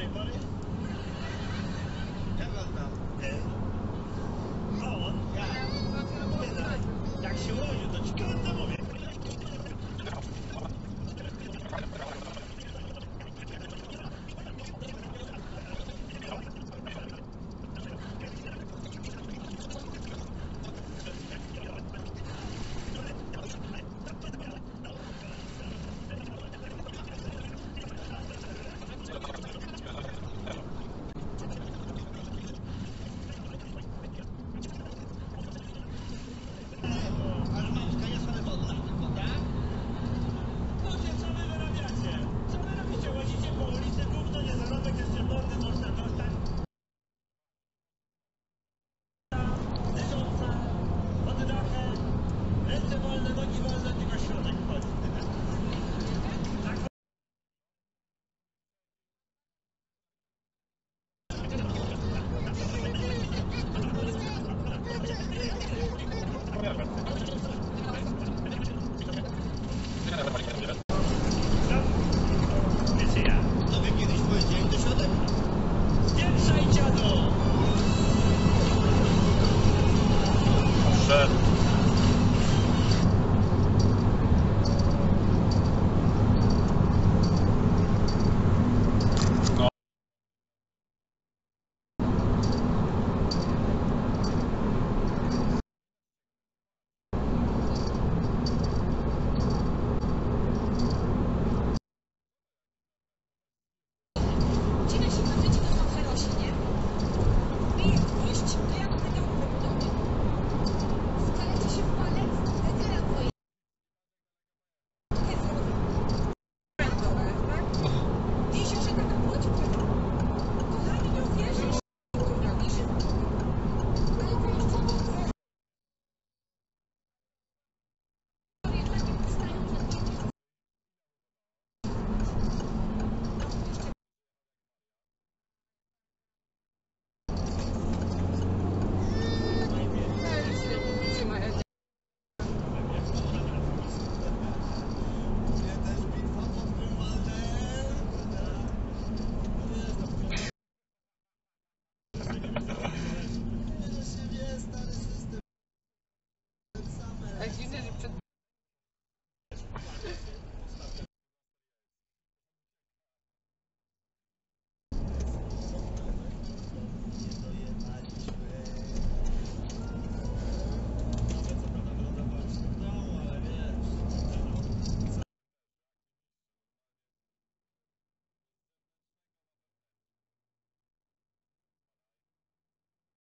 birthday, buddy?